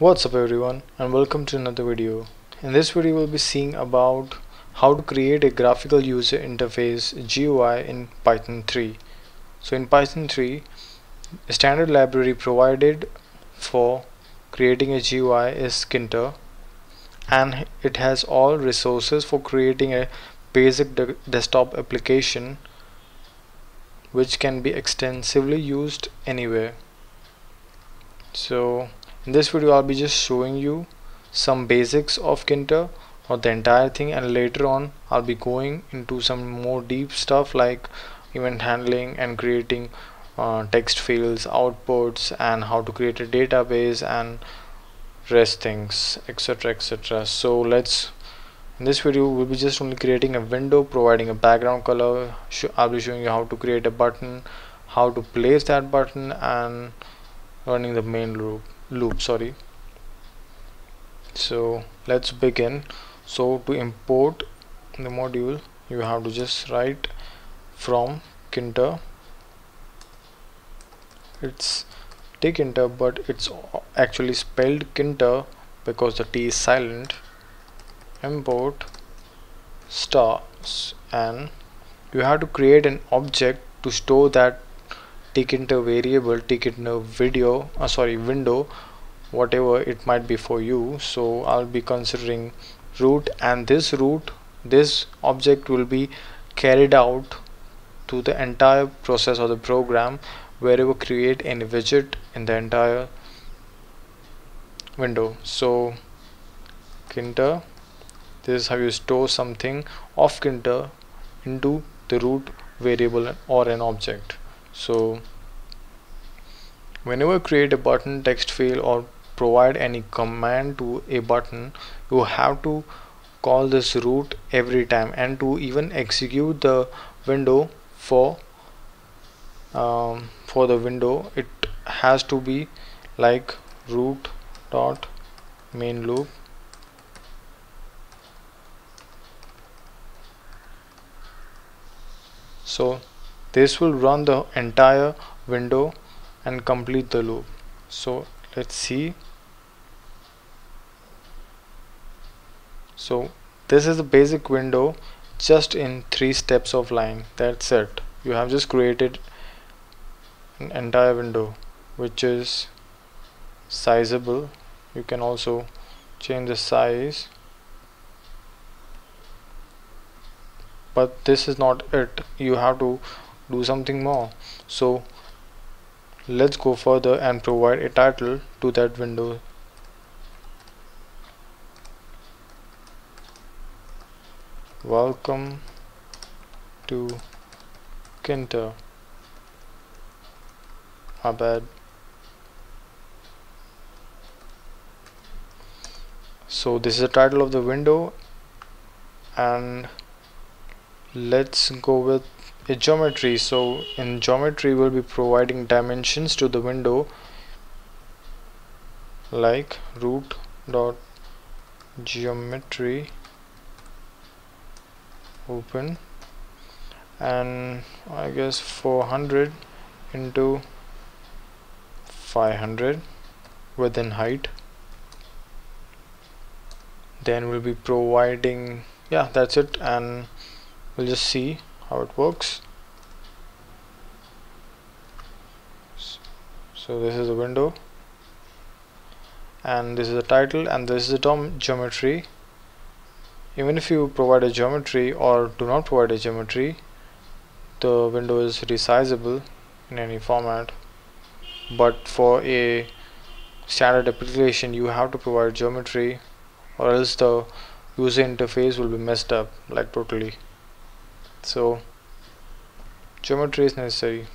What's up everyone and welcome to another video. In this video we'll be seeing about how to create a graphical user interface GUI in Python 3. So in Python 3 a standard library provided for creating a GUI is Tkinter and it has all resources for creating a basic de desktop application which can be extensively used anywhere. So in this video I'll be just showing you some basics of Tkinter or the entire thing and later on I'll be going into some more deep stuff like event handling and creating uh, text fields outputs and how to create a database and rest things etc etc so let's in this video we'll be just only creating a window providing a background color. I'll be showing you how to create a button how to place that button and running the main loop loop sorry. So let's begin. So to import the module you have to just write from Tkinter it's Tkinter but it's actually spelled Kinter because the T is silent. Import stars and you have to create an object to store that Tkinter variable Tkinter video uh, sorry window whatever it might be for you. So I'll be considering root and this root this object will be carried out to the entire process of the program wherever create any widget in the entire window. So Tkinter this is how you store something of Tkinter into the root variable or an object so whenever create a button text field or provide any command to a button you have to call this root every time and to even execute the window for um, for the window. It has to be like root dot main loop. So this will run the entire window and complete the loop. So let's see. So this is the basic window just in three steps of line. That's it. You have just created an entire window which is sizable. You can also change the size. But this is not it. You have to do something more. So let's go further and provide a title to that window. Welcome to Tkinter my bad. So this is the title of the window and let's go with a geometry. So in geometry we'll be providing dimensions to the window like root dot geometry open and I guess 400 into 500 within height. Then we'll be providing yeah that's it and we'll just see how it works. So this is the window. And this is the title and this is the geometry. Even if you provide a geometry or do not provide a geometry the window is resizable in any format. But for a standard application you have to provide geometry or else the user interface will be messed up like totally so geometry is necessary.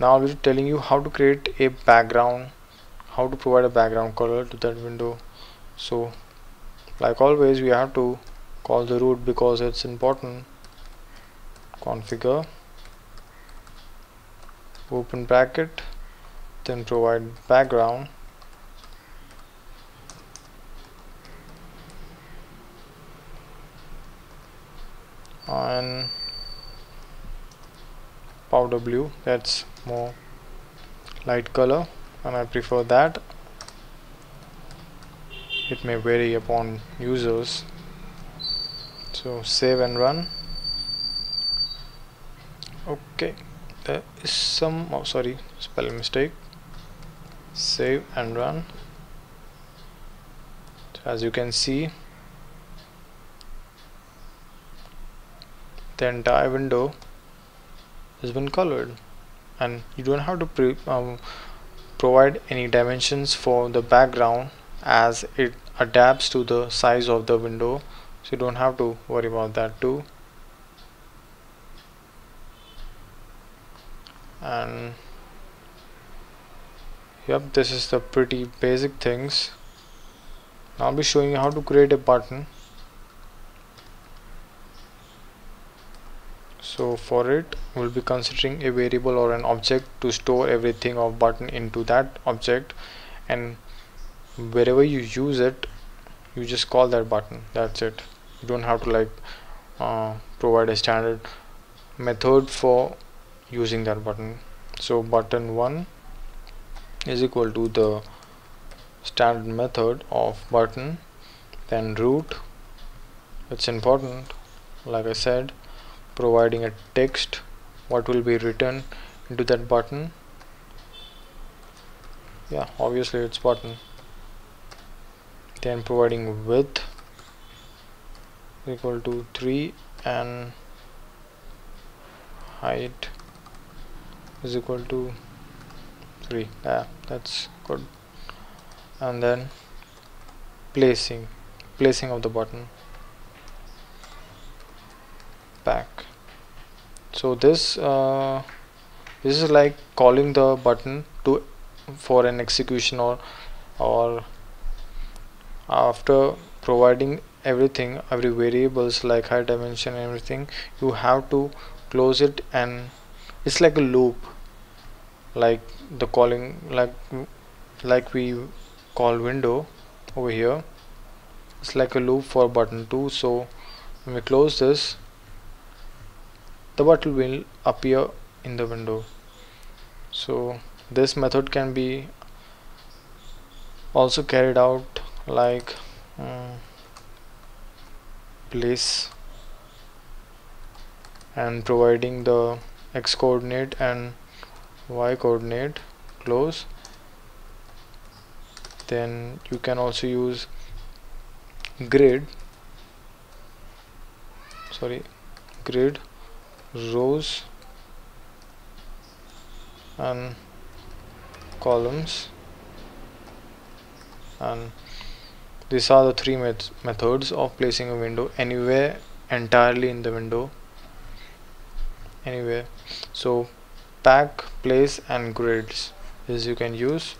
Now I'll be telling you how to create a background how to provide a background color to that window. So like always we have to call the root because it's important. Configure open bracket then provide background and powder blue that's more light color and I prefer that. It may vary upon users. So save and run. Okay there is some oh sorry spelling mistake. Save and run. As you can see the entire window has been colored. And you don't have to um, provide any dimensions for the background as it adapts to the size of the window. So you don't have to worry about that too. And yep this is the pretty basic things. Now I'll be showing you how to create a button so for it we'll be considering a variable or an object to store everything of button into that object. And wherever you use it you just call that button. That's it. You don't have to like uh, provide a standard method for using that button. So button 1 is equal to the standard method of button then root. It's important like I said providing a text what will be written into that button. Yeah obviously it's button. Then providing width equal to 3 and height is equal to 3 yeah that's good. And then placing placing of the button pack. So this uh, this is like calling the button to for an execution or or after providing everything every variables like height dimension everything you have to close it and it's like a loop. Like the calling like like we call window over here. It's like a loop for button 2 so when we close this the bottle will appear in the window. So this method can be also carried out like um, place and providing the x coordinate and y coordinate close. Then you can also use grid sorry grid rows and columns. And these are the three met methods of placing a window anywhere entirely in the window anywhere. So pack place and grids is you can use.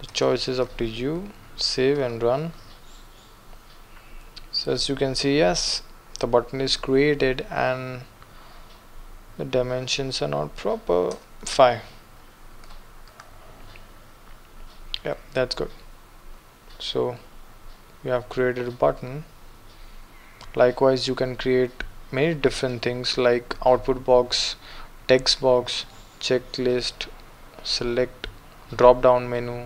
The choice is up to you. Save and run. So as you can see yes the button is created and the dimensions are not proper. 5 yep that's good. So we have created a button. Likewise you can create many different things like output box text box checklist select drop down menu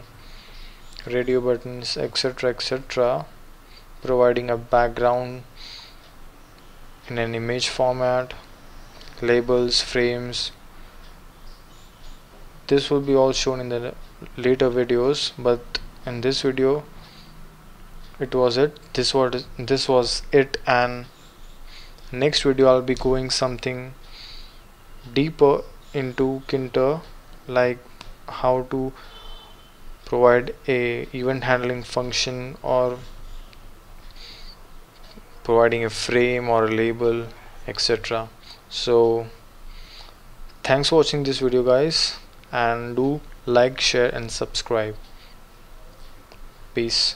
radio buttons etc etc providing a background in an image format labels frames. This will be all shown in the later videos but in this video it was it. This was this was it and next video I'll be going something deeper into Tkinter like how to provide a event handling function or providing a frame or a label etc so thanks for watching this video guys. And do like share and subscribe. Peace